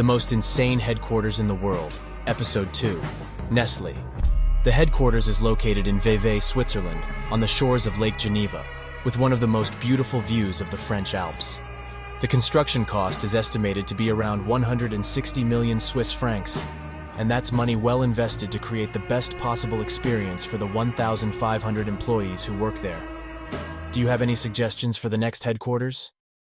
The most insane headquarters in the world, Episode 2 Nestle. The headquarters is located in Vevey, Switzerland, on the shores of Lake Geneva, with one of the most beautiful views of the French Alps. The construction cost is estimated to be around 160 million Swiss francs, and that's money well invested to create the best possible experience for the 1,500 employees who work there. Do you have any suggestions for the next headquarters?